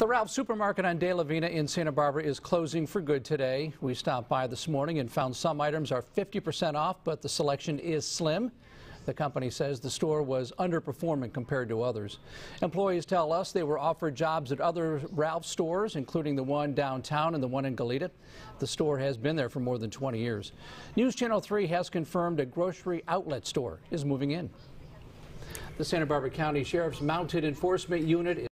The Ralphs Supermarket on De La Vina in Santa Barbara is closing for good today. We stopped by this morning and found some items are 50% off, but the selection is slim. The company says the store was underperforming compared to others. Employees tell us they were offered jobs at other Ralphs stores, including the one downtown and the one in Goleta. The store has been there for more than 20 years. News Channel 3 has confirmed a grocery outlet store is moving in. The Santa Barbara County Sheriff's Mounted Enforcement Unit